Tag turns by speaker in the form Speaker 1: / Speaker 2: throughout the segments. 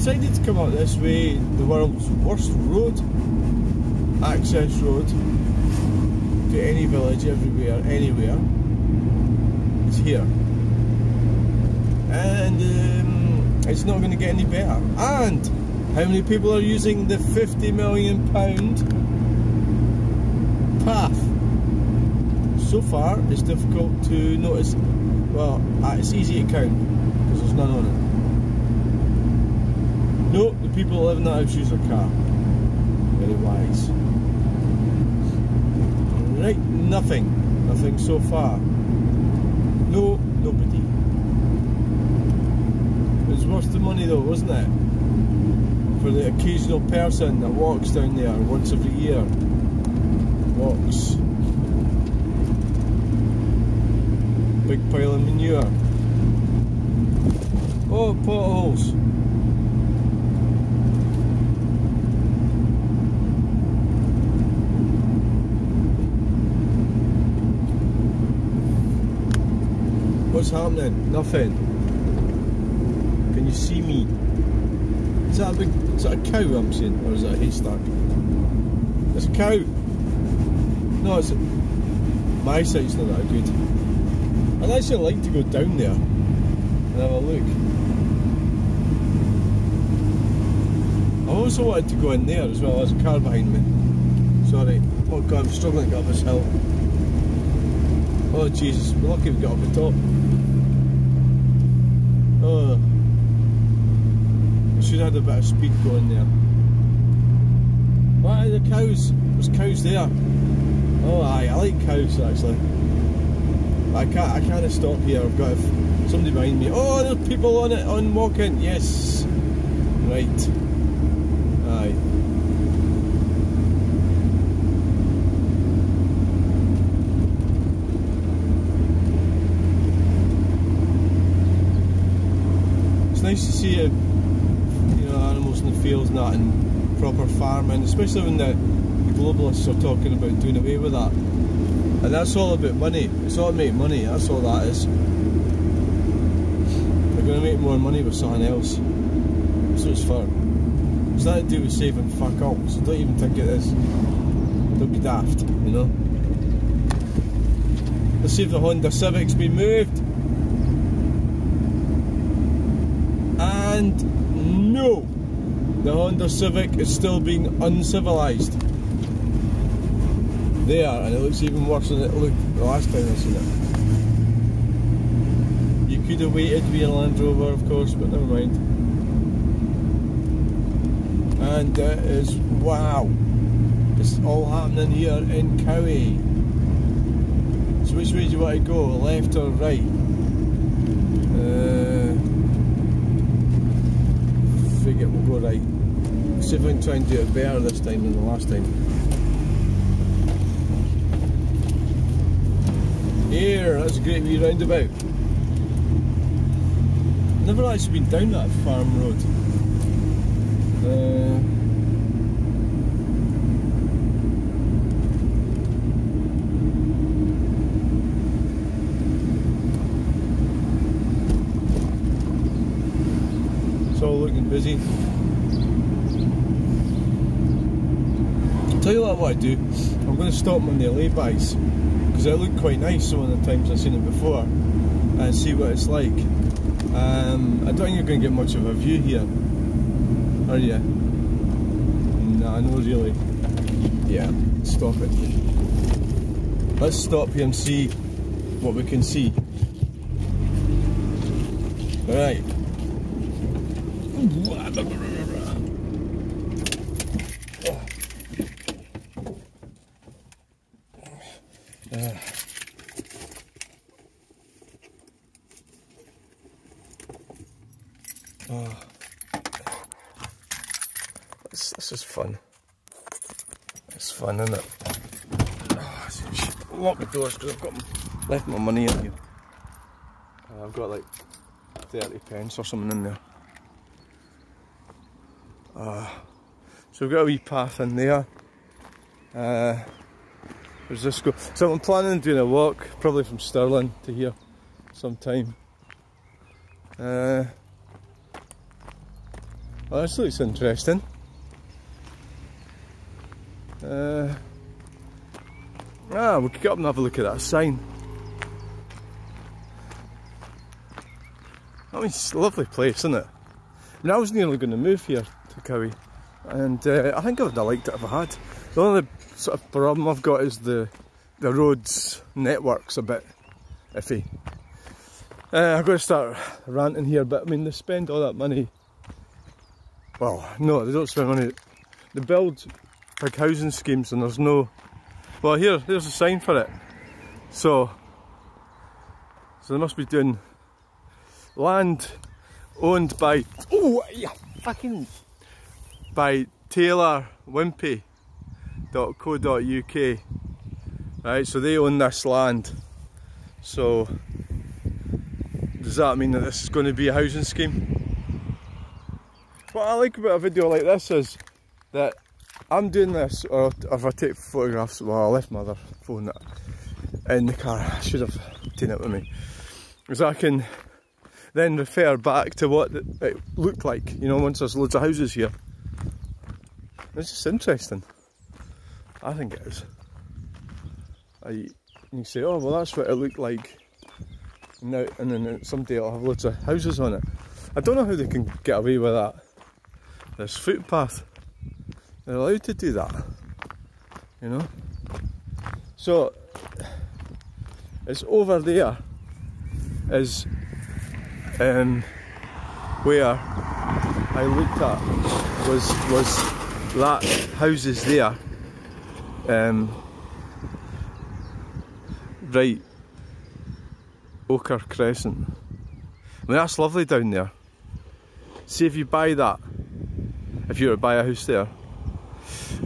Speaker 1: Decided to come out this way, the world's worst road, access road to any village, everywhere, anywhere, is here. And um, it's not going to get any better. And how many people are using the 50 million pound path? So far, it's difficult to notice. Well, uh, it's easy to count because there's none on it. No, the people live in that house use a car. Very wise. Right, nothing. Nothing so far. No, nobody. It was worth the money though, wasn't it? For the occasional person that walks down there once every year. Walks. Big pile of manure. Oh, potholes. What's happening? Nothing. Can you see me? Is that a big, is that a cow I'm seeing? Or is that a haystack? It's a cow. No, it's a, my sight's not that good. I'd actually like to go down there and have a look. I also wanted to go in there as well. There's a car behind me. Sorry. Oh god, I'm struggling to get up this hill. Oh Jesus, we're lucky we got up the top. Oh. Should have had a bit of speed going there. What are the cows? There's cows there. Oh aye, I like cows actually. I can't I can't stop here, I've got somebody behind me. Oh there's people on it on walking, yes. Right. Aye. It's nice to see you know animals in the fields that and proper farming, especially when the, globalists are talking about doing away with that. And that's all about money. It's all about money, that's all that is. They're gonna make more money with something else. So it's for. It's nothing to do with saving fuck all, so don't even think it is. Don't be daft, you know? Let's see if the Honda Civic's been moved. And no! The Honda Civic is still being uncivilized. There, and it looks even worse than it looked the last time I seen it. You could have waited to be a Land Rover, of course, but never mind. And it is wow! It's all happening here in Cowie. So which way do you want to go, left or right? Uh, figure we'll go right. See if I can try and do it better this time than the last time. Here, that's a great wee roundabout. Never actually been down that farm road. Uh, it's all looking busy. Tell you what I want to do. I'm going to stop on the laybys because it looked quite nice some of the times I've seen it before and see what it's like. Um, I don't think you're going to get much of a view here, are you? Nah, no really. Yeah, stop it. Let's stop here and see what we can see. Right. Uh. Oh. This, this is fun. Fun, isn't it? Oh, lock the doors because I've got left my money in here. Uh, I've got like 30 pence or something in there. Uh, so we've got a wee path in there. Uh, there's this go. So I'm planning on doing a walk, probably from Stirling to here sometime. Uh, Well, this looks interesting. Uh, ah, we could get up and have a look at that sign. I mean, it's a lovely place, isn't it? I I was nearly going to move here to Cowie, and uh, I think I would have liked it if I had. The only sort of problem I've got is the the roads network's a bit iffy. Uh, I've got to start ranting here, but I mean, they spend all that money. Well, no, they don't spend money. They build big housing schemes, and there's no. Well, here, there's a sign for it. So, so they must be doing land owned by. Oh, yeah, fucking. By Taylor Wimpey.co.uk. Right, so they own this land. So does that mean that this is going to be a housing scheme? What I like about a video like this is that I'm doing this, uh, or if I take photographs, well I left my other phone in the car, I should have taken it with me, is I can then refer back to what it looked like, you know, once there's loads of houses here. It's just interesting. I think it is. I, you say, oh well that's what it looked like now, and then someday it'll have loads of houses on it. I don't know how they can get away with that. There's footpath. They're allowed to do that. You know? So it's over there is um, where I looked at was was that houses there um, right Ochre Crescent. Mean, that's lovely down there. See if you buy that, if you were to buy a house there,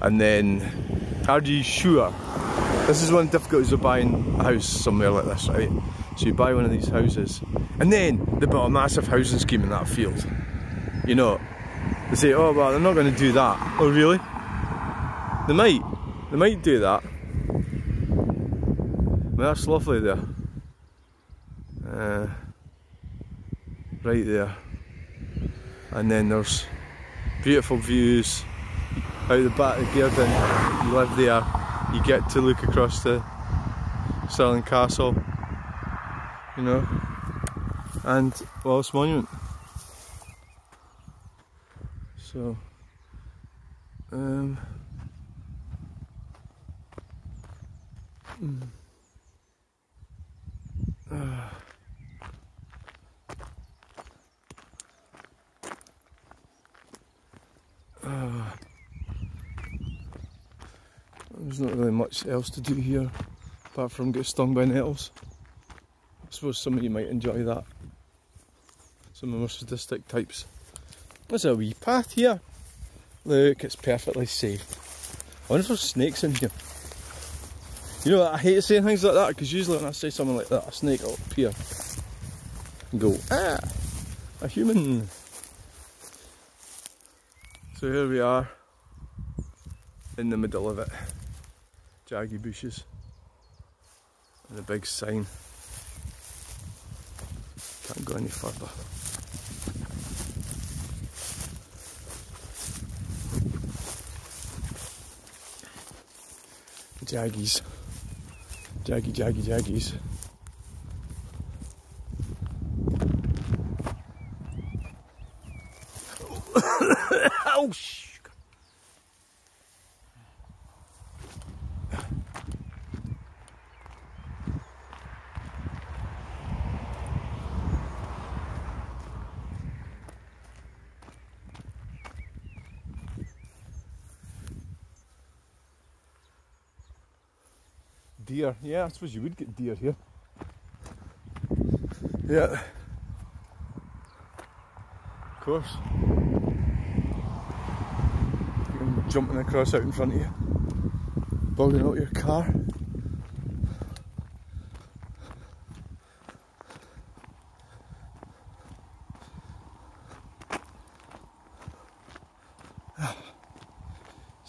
Speaker 1: and then are you sure? This is one of the difficulties of buying a house somewhere like this, right? So you buy one of these houses, and then they build a massive housing scheme in that field. You know, they say, oh well, they're not going to do that. Oh really? They might. They might do that. Mean, that's lovely there uh, right there and then there's beautiful views out the back of Gearden you live there you get to look across the Stirling Castle you know and Wallace Monument so um, mm. There's not really much else to do here apart from get stung by nettles. I suppose some of you might enjoy that. Some of the more sadistic types. There's a wee path here. Look, it's perfectly safe. I wonder if there's snakes in here. You know, I hate saying things like that because usually when I say something like that, a snake will appear and go, ah, a human. So here we are in the middle of it. Jaggy bushes and a big sign. Can't go any further. Jaggies. Jaggy, jaggy, jaggies. Oh, sh Deer, yeah, I suppose you would get deer here. Yeah. Of course You're jumping across out in front of you, bugging out your car.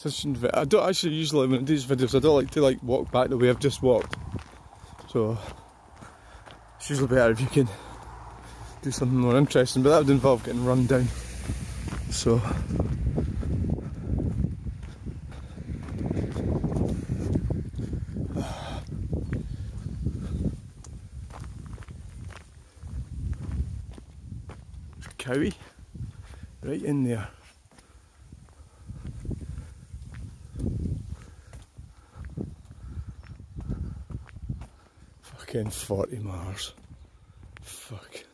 Speaker 1: Such I don't actually usually when I do these videos I don't like to like walk back the way I've just walked. So it's usually better if you can do something more interesting, but that would involve getting run down So Cowie right in there. Fucking 40 Mars. Fuck.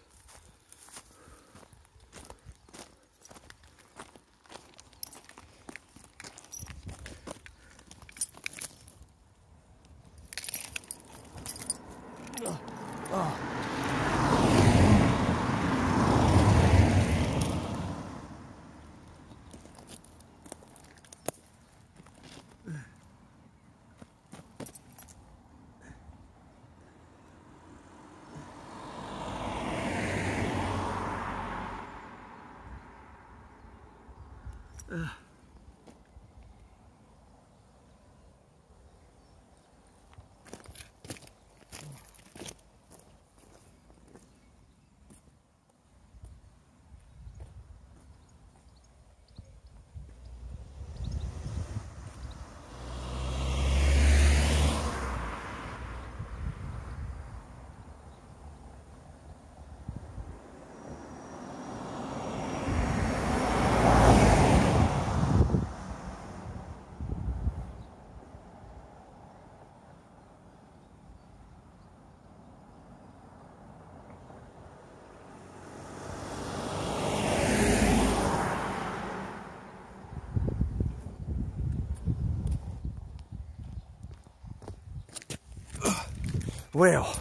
Speaker 1: Well,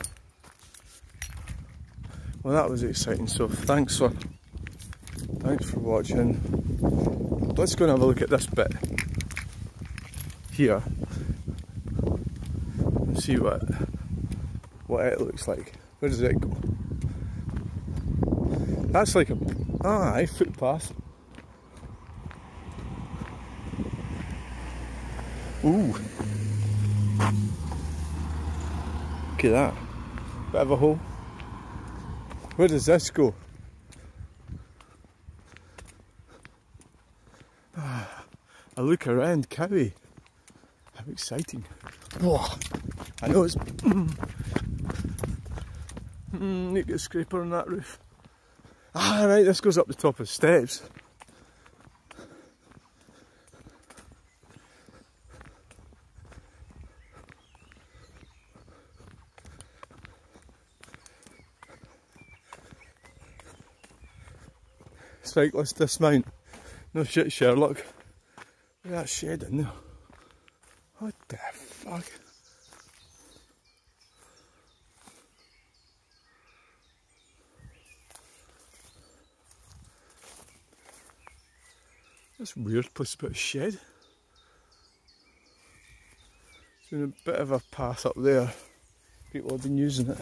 Speaker 1: well that was exciting. So thanks for thanks for watching. Let's go and have a look at this bit here and see what what it looks like. Where does it go? That's like a ah, footpath. Ooh. Look at that. Bit of a hole. Where does this go? Ah, a look around Cowie. How exciting. Oh, I know it's... Mm, mm, need to get a scraper on that roof. Ah, right, this goes up the top of steps. Like, let's dismount. No shit, Sherlock. Look at that shed in there. What the fuck? That's weird place to put a shed. It's been a bit of a path up there. People have been using it.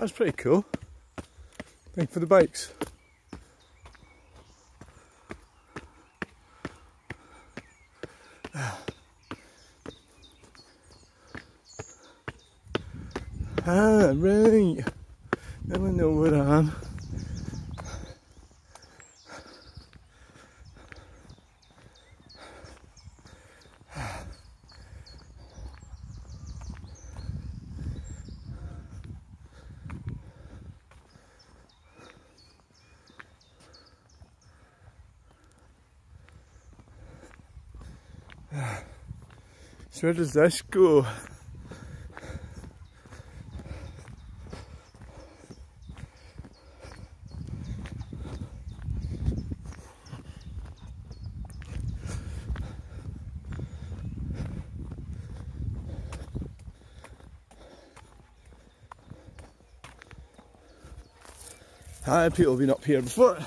Speaker 1: That's pretty cool. Thing for the bikes. Ah, right. Now I know where I am. So where does this go? Hi, people have been up here before.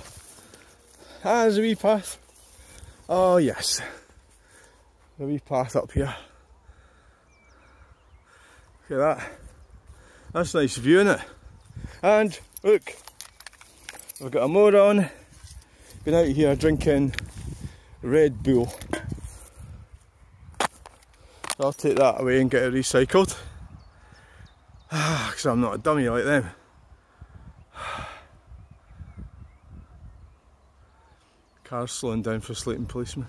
Speaker 1: Ah, there's a wee path. Oh yes, a wee path up here. Look at that. That's nice view, isn't it? And look, we've got a mower on. Been out here drinking Red Bull. I'll take that away and get it recycled. Ah, because I'm not a dummy like them. Cars slowing down for sleeping policemen.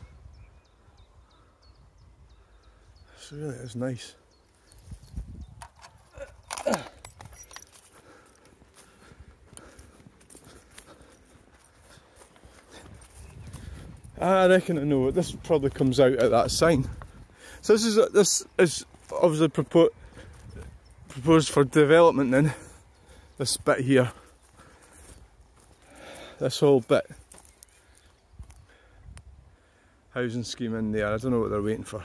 Speaker 1: This really is nice. I reckon I know. This probably comes out at that sign. So this is this is obviously proposed proposed for development. Then this bit here, this whole bit, housing scheme in there. I don't know what they're waiting for.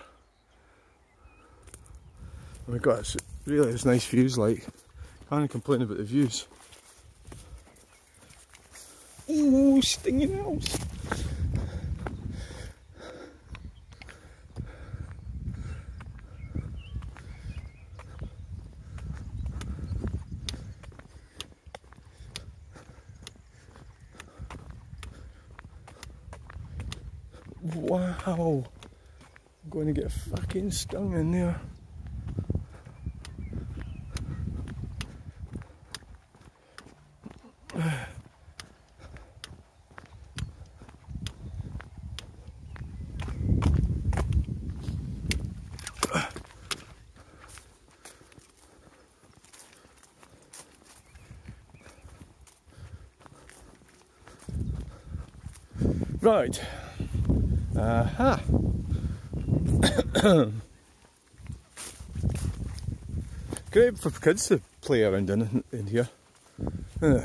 Speaker 1: Oh my god, it's really it's nice views. Like, can't complain about the views. Ooh, stinging owls. Wow. I'm going to get fucking stung in there. Right. Aha. Great for kids to play around in, in here. Uh.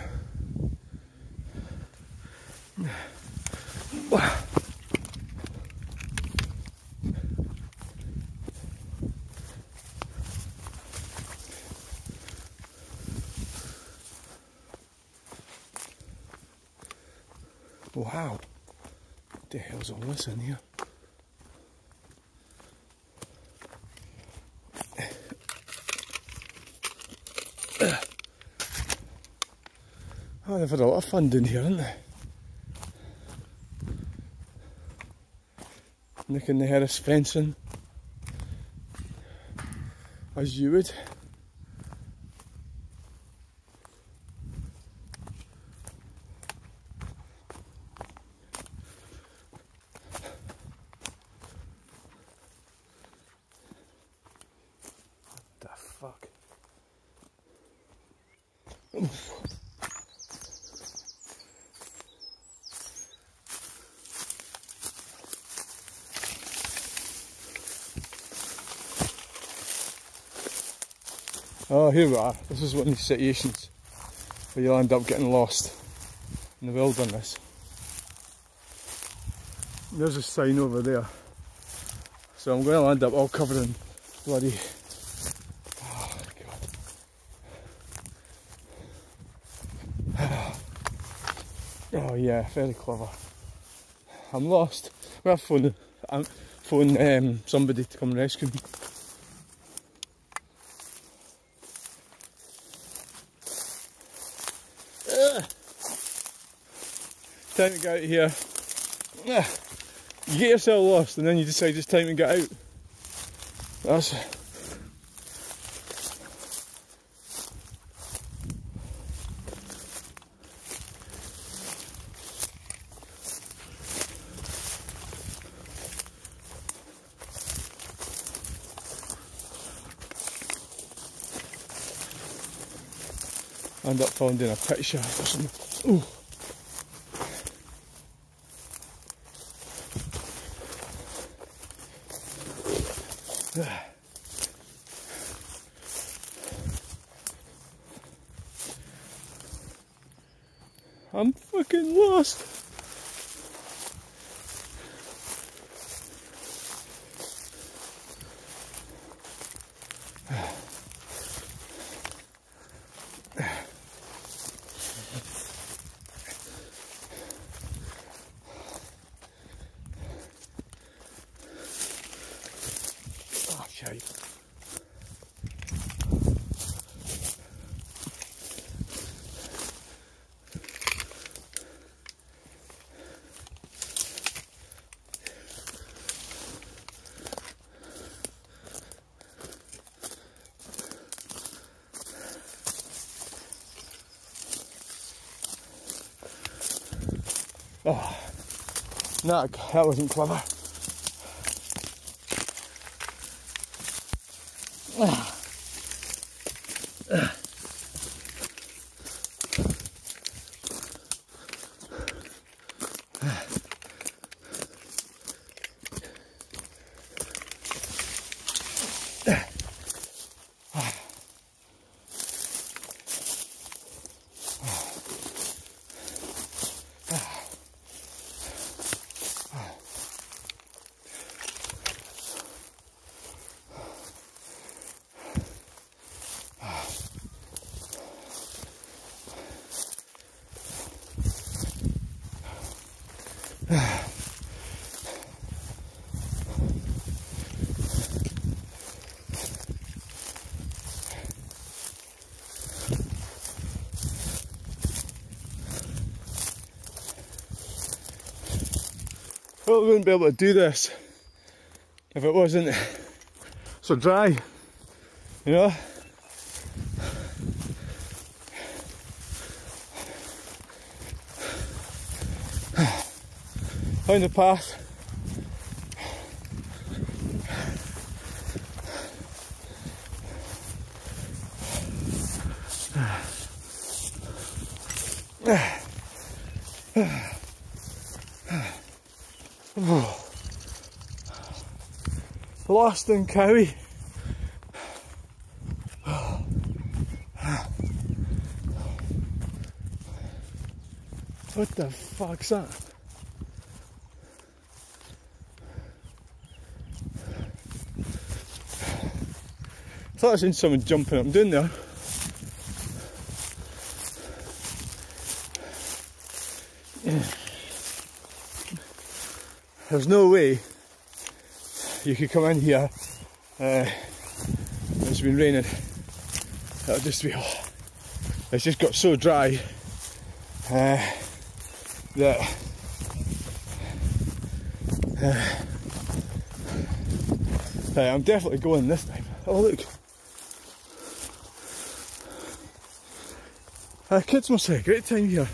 Speaker 1: Wow. Here? Oh, they've had a lot of fun down here, haven't they? Nicking the Harris fencing. As you would. Oh, here we are. This is one of these situations where you'll end up getting lost in the wilderness. There's a sign over there. So I'm going to end up all covered in bloody. Oh, God. Oh, yeah, very clever. I'm lost. I'm phone, I'm phone um, somebody to come rescue me. Ah. time to get out here. Ah. You get yourself lost and then you decide it's time to get out. That's end up finding a picture or something. Ooh. I'm fucking lost. Okay. Oh, no, that wasn't clever. We wouldn't be able to do this if it wasn't so dry, you know? Find the path. Lost in Cowie. What the fuck's that? I thought I seen someone jumping up and down there. There's no way you could come in here. Uh, it's been raining. That'll just be. Oh, it's just got so dry uh, that. Uh, I'm definitely going this time. Oh look. Uh, kids must have a great time here.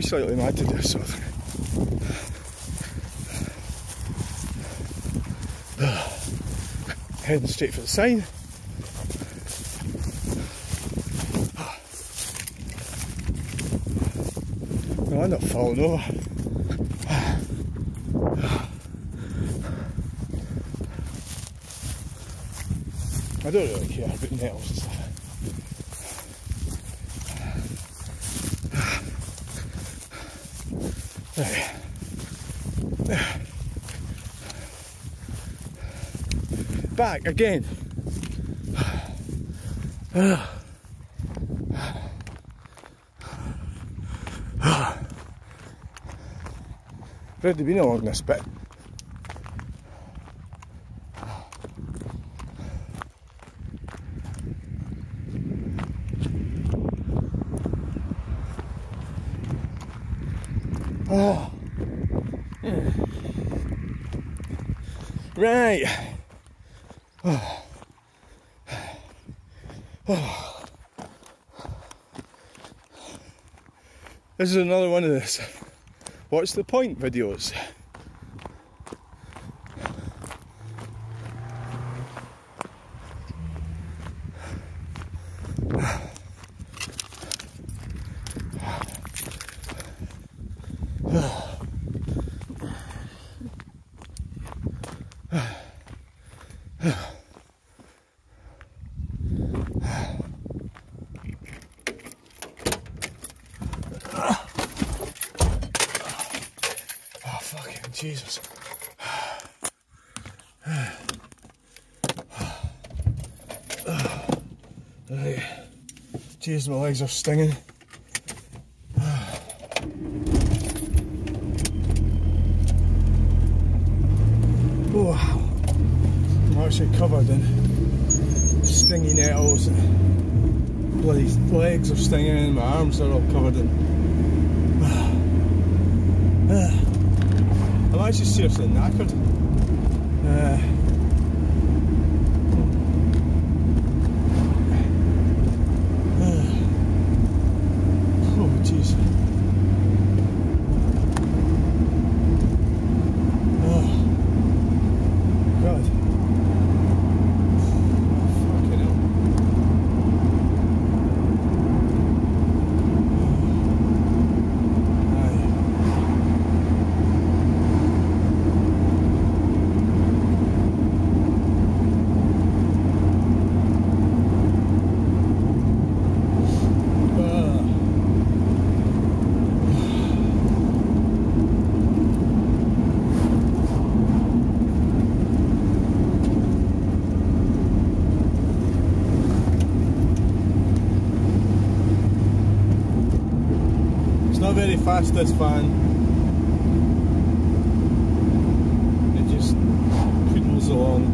Speaker 1: Be slightly mad to do so. Heading straight for the sign. No, I'm not falling over. I don't really care about nails and stuff. Back again. Already been along this bit. Oh. Ah. Right. This is another one of this. What's the point videos? Jesus. Jeez, my legs are stinging. Oh, I'm actually covered in stingy nettles. Bloody legs are stinging and my arms are all covered in. I'm actually seriously knackered. Uh, oh, jeez. Oh, God. Fucking hell. Aye. Ah. Not this van. It just poodles along.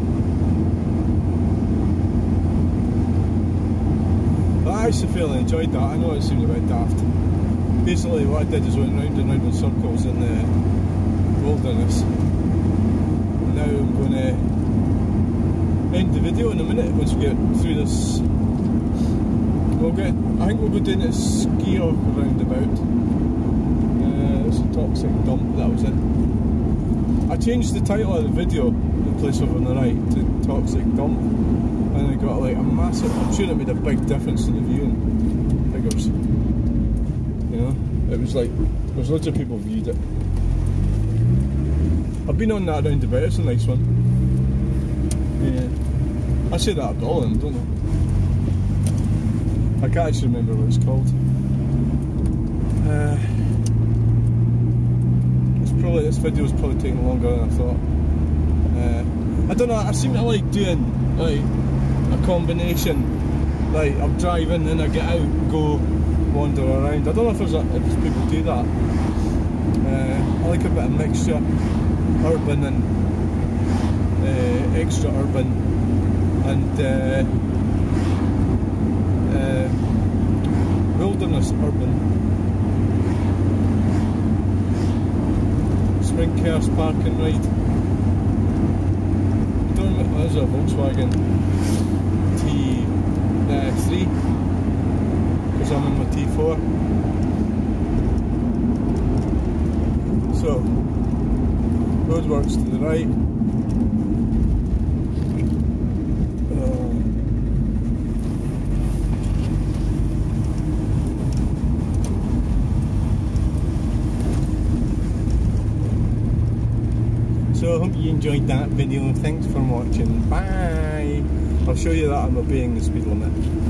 Speaker 1: But I actually fairly enjoyed that. I know it seemed a bit daft. Basically what I did is went round and round in circles in the wilderness. Now I'm going to end the video in a minute once we get through this We'll get. I think we'll go down to Skier roundabout. Toxic dump. That was it. I changed the title of the video, in place over on the right, to toxic dump, and it got like a massive. I'm sure it made a big difference to the viewing figures. You know, it was like there's loads of people viewed it. I've been on that roundabout. It's a nice one. Yeah, I say that about of them, don't I? I can't actually remember what it's called. Uh, probably this video's probably taking longer than I thought. Uh, I don't know. I seem to like doing like a combination. Like I'm driving and I get out, and go wander around. I don't know if there's a, if people do that. Uh, I like a bit of mixture, urban and uh, extra urban, and. Uh, uh, wilderness urban. Springkerse Park and Ride. I don't know, there's a Volkswagen T3 because I'm in my T4. So, roadworks to the right. Uh, So I hope you enjoyed that video. Thanks for watching. Bye. I'll show you that I'm obeying the speed limit.